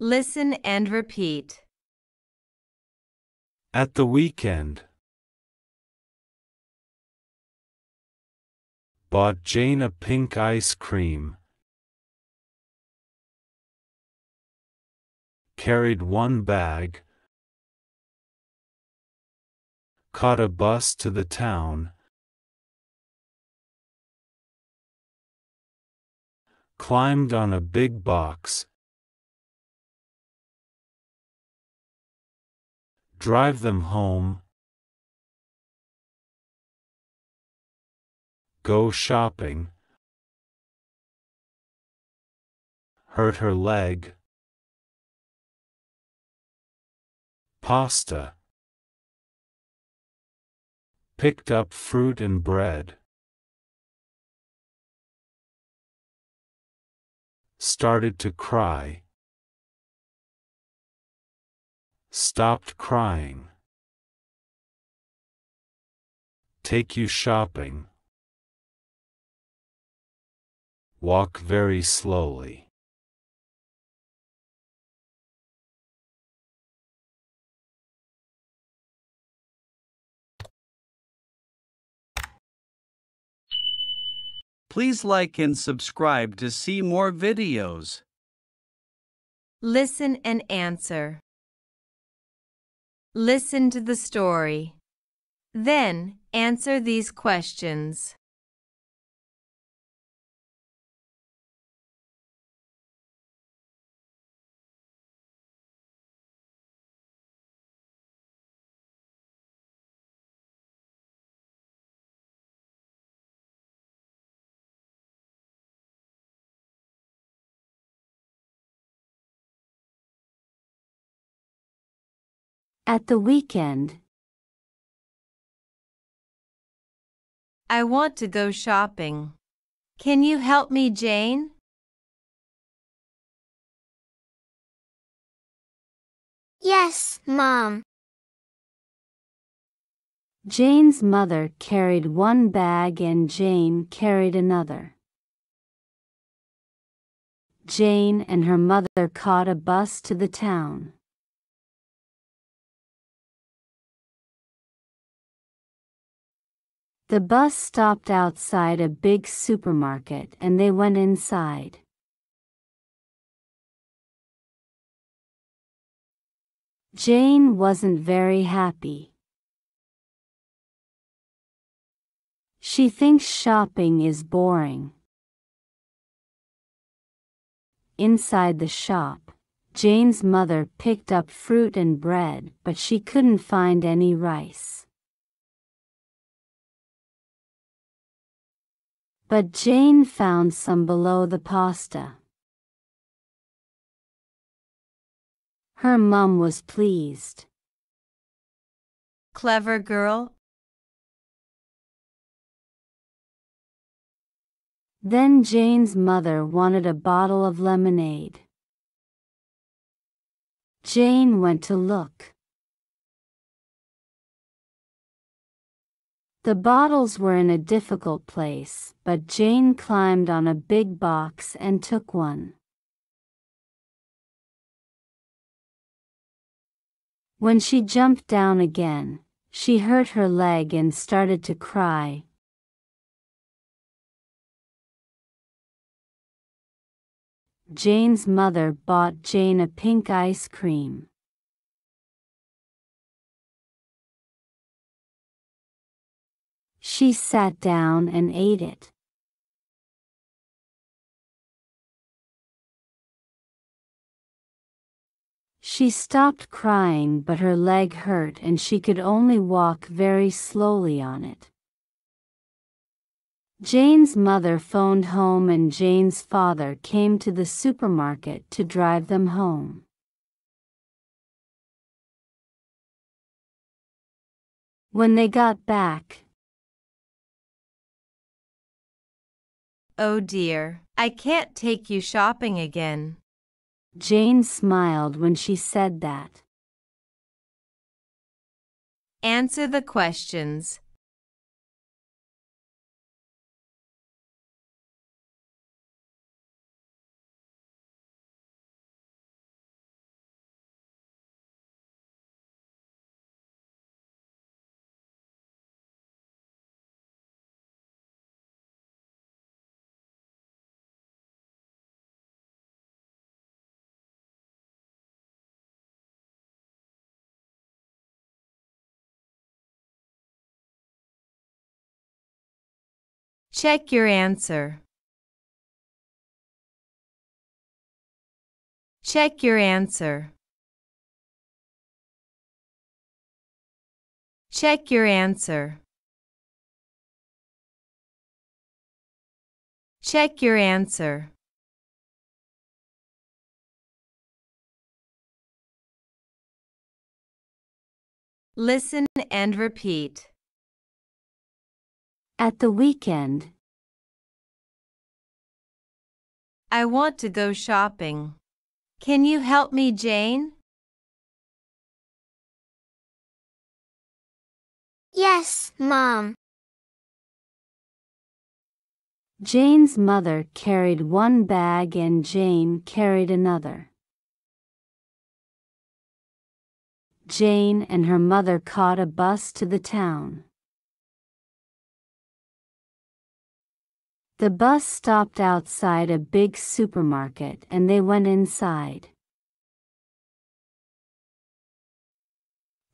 Listen and repeat. At the weekend. Bought Jane a pink ice cream. Carried one bag. Caught a bus to the town. Climbed on a big box. Drive them home. Go shopping. Hurt her leg. Pasta. Picked up fruit and bread. Started to cry. Stopped crying. Take you shopping. Walk very slowly. Please like and subscribe to see more videos. Listen and answer. Listen to the story. Then, answer these questions. At the weekend, I want to go shopping. Can you help me, Jane? Yes, Mom. Jane's mother carried one bag and Jane carried another. Jane and her mother caught a bus to the town. The bus stopped outside a big supermarket and they went inside. Jane wasn't very happy. She thinks shopping is boring. Inside the shop, Jane's mother picked up fruit and bread, but she couldn't find any rice. But Jane found some below the pasta. Her mum was pleased. Clever girl. Then Jane's mother wanted a bottle of lemonade. Jane went to look. The bottles were in a difficult place, but Jane climbed on a big box and took one. When she jumped down again, she hurt her leg and started to cry. Jane's mother bought Jane a pink ice cream. She sat down and ate it. She stopped crying but her leg hurt and she could only walk very slowly on it. Jane's mother phoned home and Jane's father came to the supermarket to drive them home. When they got back, Oh dear, I can't take you shopping again. Jane smiled when she said that. Answer the questions. Check your answer. Check your answer. Check your answer. Check your answer. Listen and repeat. At the weekend, I want to go shopping. Can you help me, Jane? Yes, Mom. Jane's mother carried one bag and Jane carried another. Jane and her mother caught a bus to the town. The bus stopped outside a big supermarket and they went inside.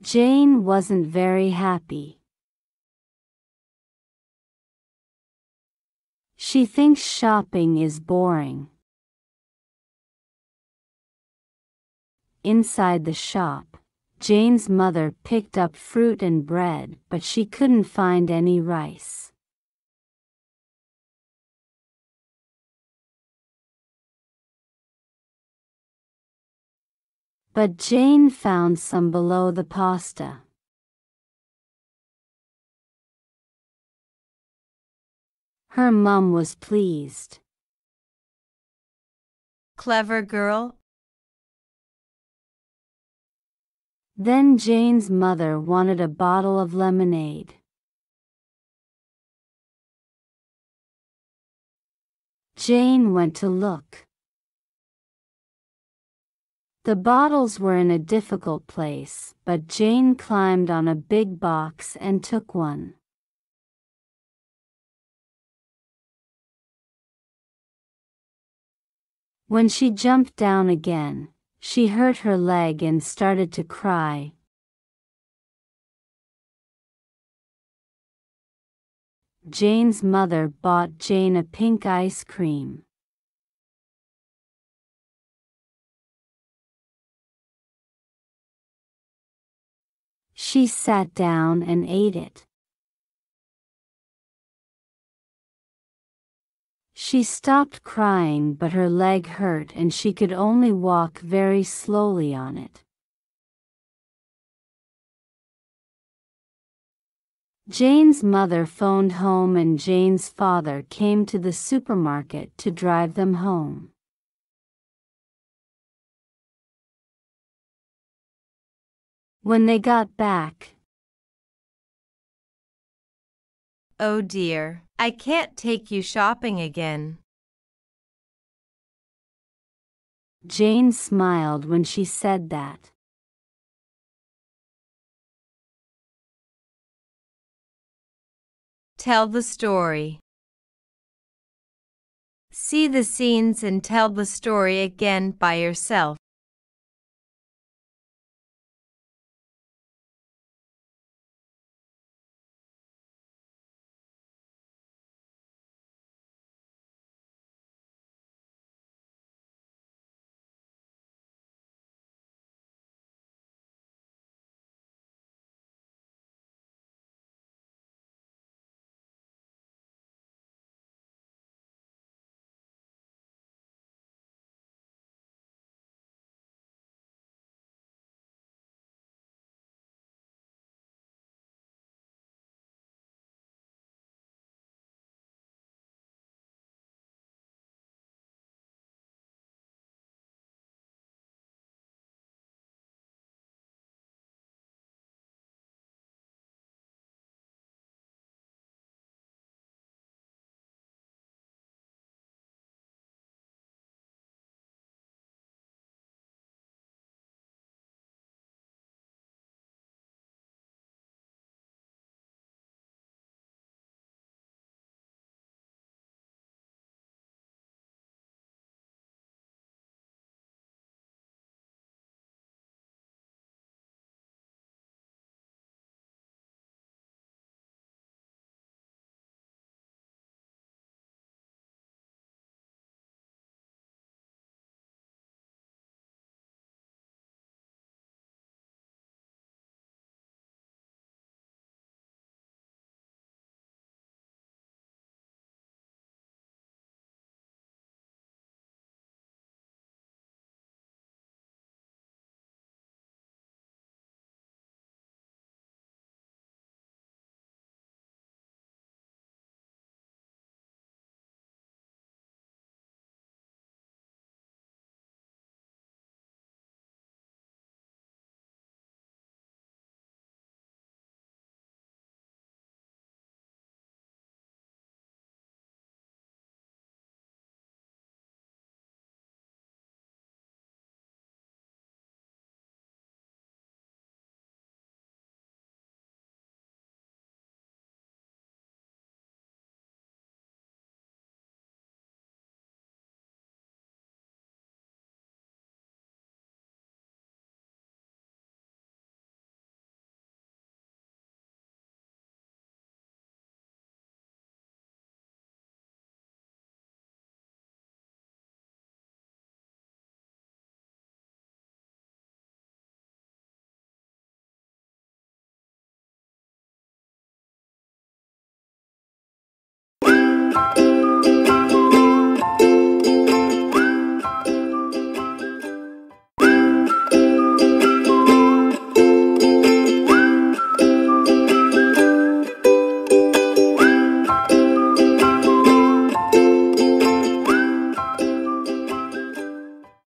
Jane wasn't very happy. She thinks shopping is boring. Inside the shop, Jane's mother picked up fruit and bread, but she couldn't find any rice. But Jane found some below the pasta. Her mum was pleased. Clever girl. Then Jane's mother wanted a bottle of lemonade. Jane went to look. The bottles were in a difficult place, but Jane climbed on a big box and took one. When she jumped down again, she hurt her leg and started to cry. Jane's mother bought Jane a pink ice cream. She sat down and ate it. She stopped crying but her leg hurt and she could only walk very slowly on it. Jane's mother phoned home and Jane's father came to the supermarket to drive them home. When they got back, Oh dear, I can't take you shopping again. Jane smiled when she said that. Tell the story. See the scenes and tell the story again by yourself.